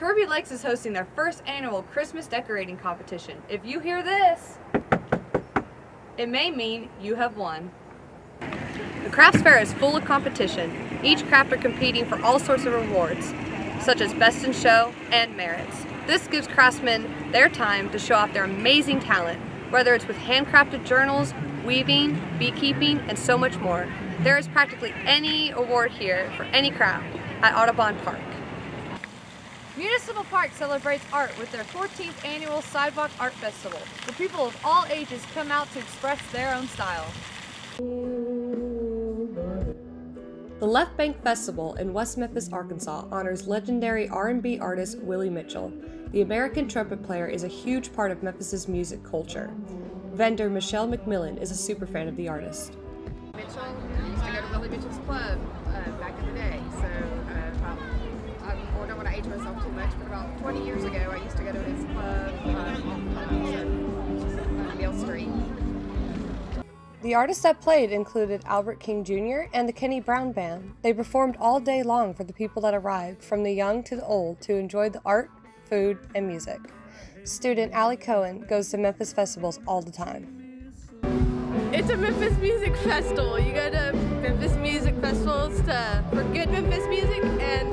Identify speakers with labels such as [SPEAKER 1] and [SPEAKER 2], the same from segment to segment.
[SPEAKER 1] Kirby Lakes is hosting their first annual Christmas decorating competition. If you hear this, it may mean you have won. The crafts fair is full of competition. Each crafter competing for all sorts of rewards, such as best in show and merits. This gives craftsmen their time to show off their amazing talent, whether it's with handcrafted journals, weaving, beekeeping, and so much more. There is practically any award here for any craft at Audubon Park. Municipal Park celebrates art with their 14th annual Sidewalk Art Festival, where people of all ages come out to express their own style. The Left Bank Festival in West Memphis, Arkansas honors legendary R&B artist Willie Mitchell. The American trumpet player is a huge part of Memphis's music culture. Vendor Michelle McMillan is a superfan of the artist.
[SPEAKER 2] Mitchell used to go to Willie Mitchell's club uh, back in the day. Age myself too much, but about 20 years ago, I used to go to his club um, on Mill Street.
[SPEAKER 1] The artists that played included Albert King Jr. and the Kenny Brown Band. They performed all day long for the people that arrived, from the young to the old, to enjoy the art, food, and music. Student Allie Cohen goes to Memphis festivals all the time.
[SPEAKER 3] It's a Memphis Music Festival. You go to Memphis Music Festivals to, for good Memphis music and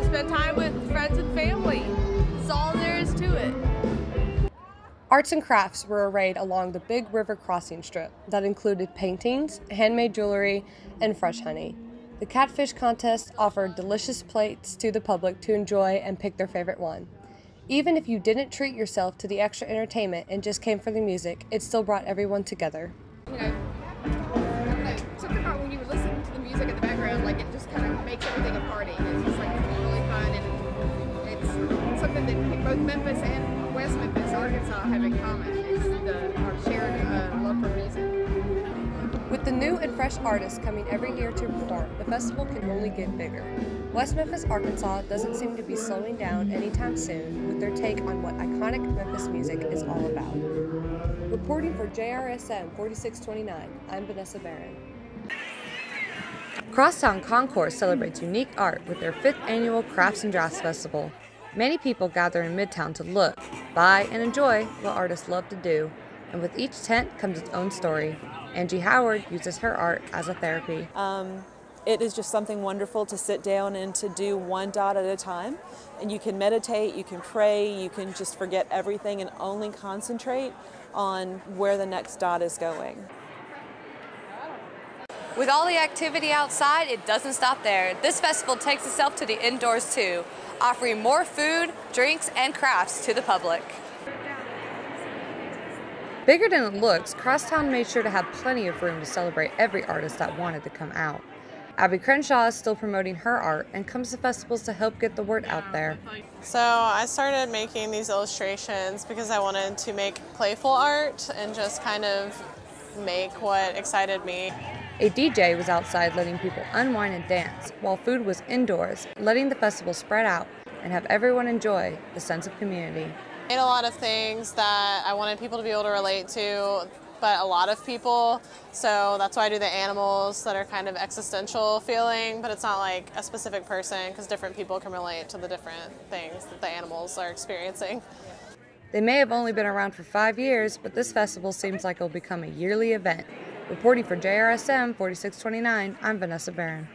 [SPEAKER 1] Arts and crafts were arrayed along the Big River crossing strip that included paintings, handmade jewelry, and fresh honey. The catfish contest offered delicious plates to the public to enjoy and pick their favorite one. Even if you didn't treat yourself to the extra entertainment and just came for the music, it still brought everyone together.
[SPEAKER 2] You know, something about when you to the music in the background, like it just kind of makes everything a party. It's just like really fun and it's something that both Memphis and West Memphis, Arkansas have in common is the, our shared uh, love for music.
[SPEAKER 1] With the new and fresh artists coming every year to perform, the festival can only get bigger. West Memphis, Arkansas doesn't seem to be slowing down anytime soon with their take on what iconic Memphis music is all about. Reporting for JRSM 4629, I'm Vanessa Baron. Crosstown Concourse celebrates unique art with their fifth annual Crafts and Drafts Festival. Many people gather in Midtown to look, buy, and enjoy what artists love to do, and with each tent comes its own story. Angie Howard uses her art as a therapy.
[SPEAKER 4] Um, it is just something wonderful to sit down and to do one dot at a time. And you can meditate, you can pray, you can just forget everything and only concentrate on where the next dot is going.
[SPEAKER 1] With all the activity outside, it doesn't stop there. This festival takes itself to the indoors too offering more food, drinks, and crafts to the public. Bigger than it looks, Crosstown made sure to have plenty of room to celebrate every artist that wanted to come out. Abby Crenshaw is still promoting her art and comes to festivals to help get the word out there.
[SPEAKER 5] So I started making these illustrations because I wanted to make playful art and just kind of make what excited me.
[SPEAKER 1] A DJ was outside letting people unwind and dance, while food was indoors, letting the festival spread out and have everyone enjoy the sense of community.
[SPEAKER 5] I made a lot of things that I wanted people to be able to relate to, but a lot of people, so that's why I do the animals that are kind of existential feeling, but it's not like a specific person because different people can relate to the different things that the animals are experiencing.
[SPEAKER 1] They may have only been around for five years, but this festival seems like it'll become a yearly event. Reporting for JRSM 4629, I'm Vanessa Baron.